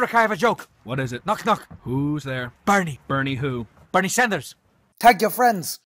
Eric, I have a joke. What is it? Knock, knock. Who's there? Bernie. Bernie who? Bernie Sanders. Tag your friends.